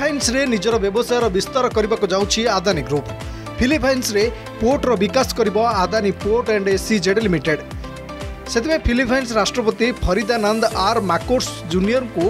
ଫିଲିପାଇନ୍ସରେ ନିଜର ବ୍ୟବସାୟର ବିସ୍ତାର କରିବାକୁ ଯାଉଛି ଆଦାନୀ ଗ୍ରୁପ ଫିଲିପାଇନ୍ସରେ ପୋର୍ଟର ବିକାଶ କରିବ Adani port and S E Z limited ସେଥିପାଇଁ ଫିଲିପାଇନ୍ସ ରାଷ୍ଟ୍ରପତି ଫରିଦାନନ୍ଦ ଆର୍ ମାକୋର୍ସ ଜୁନିୟରଙ୍କୁ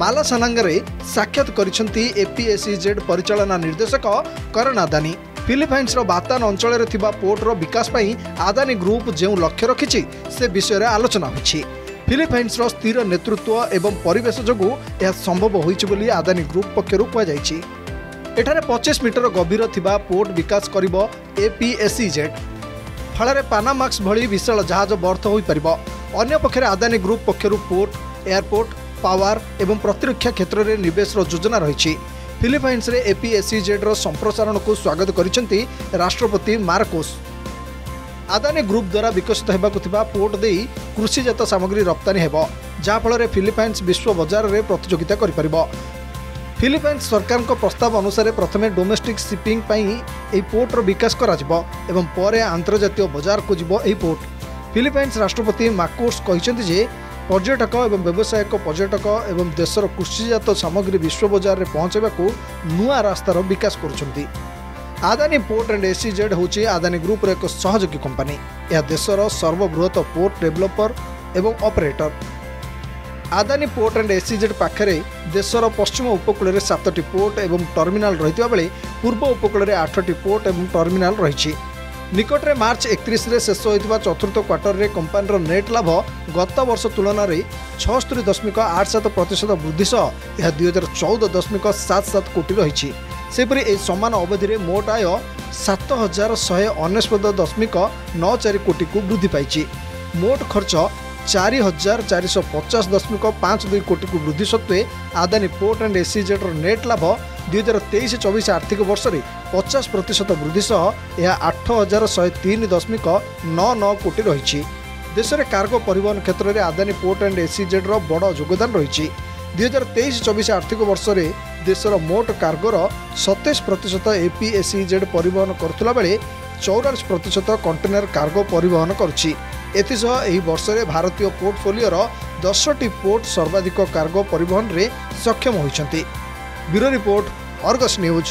ମାଲାସାନାଙ୍ଗରେ ସାକ୍ଷାତ କରିଛନ୍ତି ଏପିଏସ୍ଇଜେଡ୍ ପରିଚାଳନା ନିର୍ଦ୍ଦେଶକ କରଣ ଆଦାନୀ ଫିଲିପାଇନ୍ସର ବାତାନ ଅଞ୍ଚଳରେ ଥିବା ପୋର୍ଟର ବିକାଶ ପାଇଁ ଆଦାନୀ ଗ୍ରୁପ ଯେଉଁ ଲକ୍ଷ୍ୟ ରଖିଛି ସେ ବିଷୟରେ ଆଲୋଚନା ହୋଇଛି। ଫିଲିପାଇନ୍ସର ସ୍ଥିର ନେତୃତ୍ୱ ଏବଂ ପରିବେଶ ଯୋଗୁଁ ଏହା ସମ୍ଭବ ହୋଇଛି ବୋଲି ଆଦାନୀ ଗ୍ରୁପ ପକ୍ଷରୁ କୁହାଯାଇଛି। ଏଠାରେ ପଚିଶ ମିଟର ଗଭୀର ଥିବା ପୋର୍ଟ ବିକାଶ କରିବ ଏପିଏସ୍ଇଜେଡ୍। ଫଳରେ ପାନାମାକ୍ସ ଭଳି ବିଶାଳ ଜାହାଜ ବର୍ଥ ହୋଇପାରିବ। ଅନ୍ୟପକ୍ଷରେ ଆଦାନୀ ଗ୍ରୁପ ପକ୍ଷରୁ ପୋର୍ଟ ଏୟାରପୋର୍ଟ ପାୱାର ଏବଂ ପ୍ରତିରକ୍ଷା କ୍ଷେତ୍ରରେ ନିବେଶର ଯୋଜନା ରହିଛି। ଫିଲିପାଇନ୍ସରେ ଏପିଏସ୍ଇଜେଡ୍ର ସମ୍ପ୍ରସାରଣକୁ ସ୍ୱାଗତ କରିଛନ୍ତି ରାଷ୍ଟ୍ରପତି ମାର୍କୋସ୍। ଆଦାନୀ ଗ୍ରୁପ ଦ୍ୱାରା ବିକଶିତ ହେବାକୁ ଥିବା ପୋର୍ଟ ଦେଇ କୃଷିଜାତ ସାମଗ୍ରୀ ରପ୍ତାନୀ ହେବ ଯାହାଫଳରେ ଫିଲିପାଇନ୍ସ ବିଶ୍ୱ ବଜାରରେ ପ୍ରତିଯୋଗିତା କରିପାରିବ। ଫିଲିପାଇନ୍ସ ସରକାରଙ୍କ ପ୍ରସ୍ତାବ ଅନୁସାରେ ପ୍ରଥମେ ଡୋମେଷ୍ଟିକ୍ ସିପିଂ ପାଇଁ ଏହି ପୋର୍ଟର ବିକାଶ କରାଯିବ ଏବଂ ପରେ ଆନ୍ତର୍ଜାତୀୟ ବଜାରକୁ ଯିବ ଏହି ପୋର୍ଟ। ଫିଲିପାଇନ୍ସ ରାଷ୍ଟ୍ରପତି ମାକୋର୍ସ କହିଛନ୍ତି ଯେ ପର୍ଯ୍ୟଟକ ଏବଂ ବ୍ୟବସାୟିକ ପର୍ଯ୍ୟଟକ ଏବଂ ଦେଶର କୃଷିଜାତ ସାମଗ୍ରୀ ବିଶ୍ୱ ବଜାରରେ ପହଞ୍ଚାଇବାକୁ ନୂଆ ରାସ୍ତାର ବିକାଶ କରୁଛନ୍ତି। ଆଦାନୀ ପୋର୍ଟ ଆଣ୍ଡ ଏସିଜେଡ୍ ହେଉଛି ଆଦାନୀ ଗ୍ରୁପର ଏକ ସହଯୋଗୀ କମ୍ପାନୀ ଏହା ଦେଶର ସର୍ବବୃହତ ପୋର୍ଟ ଡେଭଲପର ଏବଂ operator Adani port and S E Z ପାଖରେ ଦେଶର ପଶ୍ଚିମ ଉପକୂଳରେ ସାତଟି ପୋର୍ଟ ଏବଂ ଟର୍ମିନାଲ ରହିଥିବା ବେଳେ ପୂର୍ବ ଉପକୂଳରେ ଆଠଟି ପୋର୍ଟ ଏବଂ ଟର୍ମିନାଲ ରହିଛି। ନିକଟରେ ମାର୍ଚ୍ଚ ଏକତିରିଶରେ ଶେଷ ହୋଇଥିବା ଚତୁର୍ଥ କ୍ୱାର୍ଟରରେ କମ୍ପାନୀର ନେଟ୍ ଲାଭ ଗତ ବର୍ଷ ତୁଳନାରେ ଛଅସ୍ତରୀ ଦଶମିକ ଆଠ ସାତ ପ୍ରତିଶତ ବୃଦ୍ଧି ସହ ଏହା ଦୁଇହଜାର ଚଉଦ ଦଶମିକ ସାତ ସାତ କୋଟି ରହିଛି। ସେହିପରି ଏହି ସମାନ ଅବଧିରେ ମୋଟ ଆୟ ସାତ ହଜାର ଶହେ ଅନେଶ୍ୱତ ଦଶମିକ ନଅ ଚାରି କୋଟିକୁ ବୃଦ୍ଧି ପାଇଛି। ମୋଟ ଖର୍ଚ୍ଚ ଚାରି ହଜାର ଚାରିଶହ ପଚାଶ ଦଶମିକ ପାଞ୍ଚ ଦୁଇ କୋଟିକୁ ବୃଦ୍ଧି ସତ୍ତ୍ୱେ ଆଦାନୀ ପୋର୍ଟ ଆଣ୍ଡ ଏସିଜେଡ୍ର ନେଟ୍ ଲାଭ ଦୁଇହଜାର ତେଇଶ ଚବିଶ ଆର୍ଥିକ ବର୍ଷରେ ପଚାଶ ପ୍ରତିଶତ ବୃଦ୍ଧି ସହ ଏହା ଆଠ ହଜାର ଶହେ ତିନି ଦଶମିକ ନଅ ନଅ କୋଟି ରହିଛି। ଦେଶରେ କାର୍ଗୋ ପରିବହନ କ୍ଷେତ୍ରରେ ଆଦାନୀ ପୋର୍ଟ ଆଣ୍ଡ ଏସିଜେଡ୍ର ବଡ଼ ଯୋଗଦାନ ରହିଛି। ଦୁଇହଜାର ତେଇଶ ଚବିଶ ଆର୍ଥିକ ବର୍ଷରେ ଦେଶର ମୋଟ କାର୍ଗୋର ସତେଇଶ ପ୍ରତିଶତ ଏପିଏସ୍ଇଜେଡ୍ ପରିବହନ କରୁଥିଲା ବେଳେ ଚଉରାଳିଶ ପ୍ରତିଶତ କଣ୍ଟେନର କାର୍ଗୋ ପରିବହନ କରୁଛି। ଏଥିସହ ଏହି ବର୍ଷରେ ଭାରତୀୟ ପୋର୍ଟଫୋଲିଓର ଦଶଟି ପୋର୍ଟ ସର୍ବାଧିକ କାର୍ଗୋ ପରିବହନରେ ସକ୍ଷମ ହୋଇଛନ୍ତି। Bureau report Argus news.